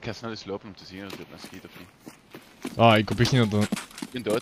kannst du alles lopen om te zien dat het naar schiet of niet. Ah, ich heb echt niet dat...